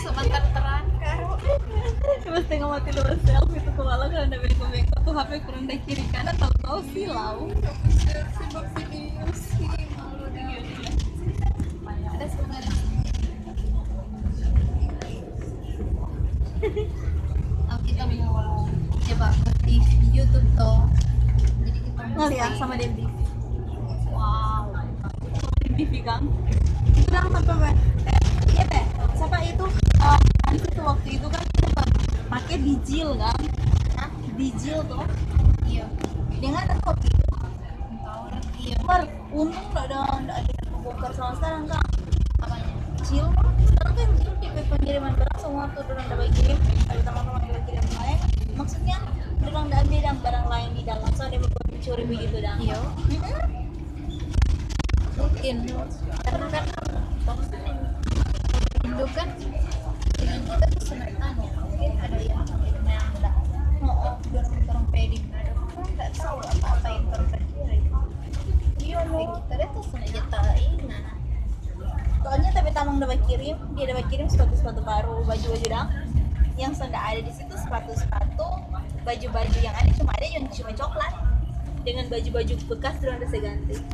sebentar terangkat Mas tengah dua selfie itu kepala kalau udah beli beli tuh HP kurang dari kiri kanan tahu tahu silau. ada kita di YouTube tuh jadi kita Ngeliat sama di wow TV kan. Kan sampai eh, iya teh. Siapa itu? eh, Anis itu waktu itu kan kita pakai dijil kan. Hah? Dijil tuh iya dengan ada kopi itu. tahu lagi ya Mar, untung nggak ada nggak ada kebongkar sama sekarang kan. apanya Cil, sekarang kan Cil di pengiriman barang semua tuh udah bagi kirim, ada teman-teman udah kirim lain. Maksudnya udah ambil yang barang lain di dalam, soalnya mau mencuri begitu dah. iya mungkin karena kan Indo kan dengan kita tuh senang tanya mungkin ada yang yang enggak Oh, oh. dorong dorong pedi kan nggak tahu apa apa yang terjadi iya loh kita deh tuh sengaja tain nah Soalnya tapi tamang udah kirim, dia udah kirim sepatu-sepatu baru, baju-baju dang. Yang sudah ada di situ sepatu-sepatu, baju-baju yang ada cuma ada yang cuma coklat dengan baju-baju bekas udah saya ganti.